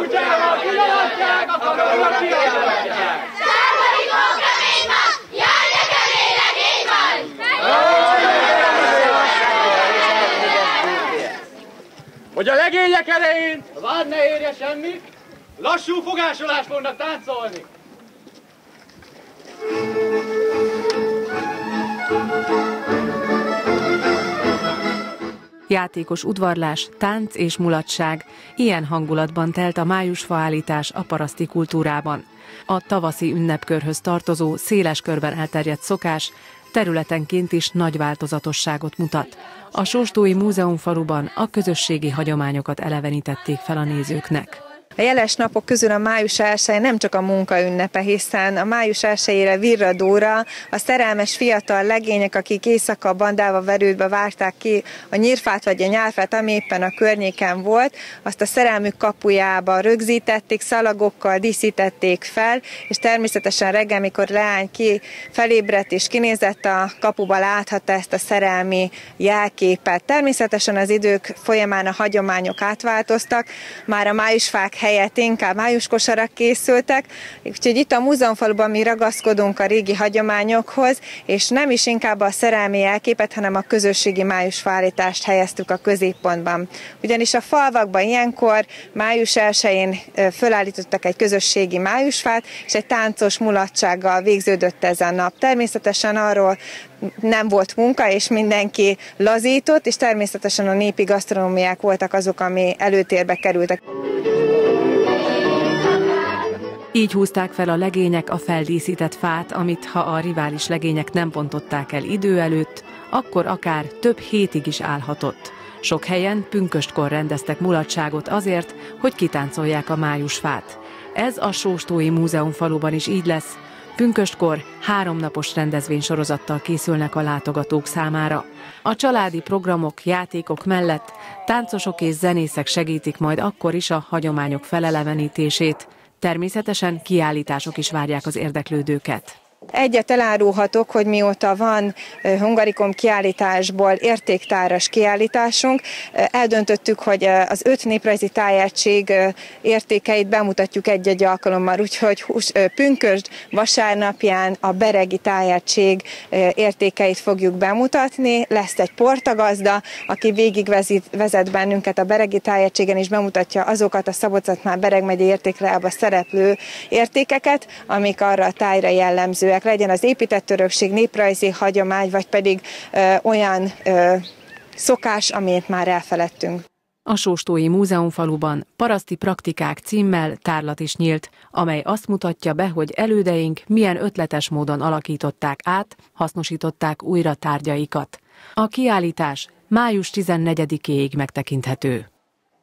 kutyával kialatják, a kamerát kialatják. Szármalikó kemény van, jaj, de kemény legény van! Hogy a legények erején a vád ne érje semmit, lassú fogásolást fognak táncolni. Játékos udvarlás, tánc és mulatság. Ilyen hangulatban telt a májusfaállítás a paraszti kultúrában. A tavaszi ünnepkörhöz tartozó, széles körben elterjedt szokás területenként is nagy változatosságot mutat. A Sóstói Múzeumfaluban a közösségi hagyományokat elevenítették fel a nézőknek. A jeles napok közül a május 1 nem csak a munka ünnepe, hiszen a május 1-ére virradóra a szerelmes fiatal legények, akik éjszaka bandával verődbe várták ki a nyírfát vagy a nyárfát, ami éppen a környéken volt, azt a szerelmük kapujába rögzítették, szalagokkal díszítették fel, és természetesen reggel, mikor leány ki felébredt és kinézett a kapuba, láthatta ezt a szerelmi jelképet. Természetesen az idők folyamán a hagyományok átváltoztak, már a májusfák helyett inkább májuskosarak készültek, úgyhogy itt a múzeumfaluban mi ragaszkodunk a régi hagyományokhoz, és nem is inkább a szerelmi elképet, hanem a közösségi májusfállítást helyeztük a középpontban. Ugyanis a falvakban ilyenkor május 1-én fölállítottak egy közösségi májusfát, és egy táncos mulatsággal végződött ez a nap. Természetesen arról nem volt munka, és mindenki lazított, és természetesen a népi gasztronómiák voltak azok, ami előtérbe kerültek. Így húzták fel a legények a feldíszített fát, amit ha a rivális legények nem pontották el idő előtt, akkor akár több hétig is állhatott. Sok helyen pünköstkor rendeztek mulatságot azért, hogy kitáncolják a májusfát. Ez a Sóstói Múzeum faluban is így lesz. Pünköstkor háromnapos rendezvénysorozattal készülnek a látogatók számára. A családi programok, játékok mellett táncosok és zenészek segítik majd akkor is a hagyományok felelevenítését. Természetesen kiállítások is várják az érdeklődőket. Egyet elárulhatok, hogy mióta van Hungarikom kiállításból értéktáras kiállításunk, eldöntöttük, hogy az öt néprajzi tájegység értékeit bemutatjuk egy-egy alkalommal, úgyhogy pünkösd vasárnapján a beregi tájegység értékeit fogjuk bemutatni. Lesz egy portagazda, aki végig vezet bennünket a beregi tájegységen, és bemutatja azokat a Szabolcs-Szatmár Bereg megye értékleába szereplő értékeket, amik arra a tájra jellemző jellemzőek, legyen az épített örökség, néprajzi hagyomány, vagy pedig ö, olyan ö, szokás, amit már elfeledtünk. A Sóstói Múzeumfaluban paraszti praktikák címmel tárlat is nyílt, amely azt mutatja be, hogy elődeink milyen ötletes módon alakították át, hasznosították újra tárgyaikat. A kiállítás május 14-éig megtekinthető.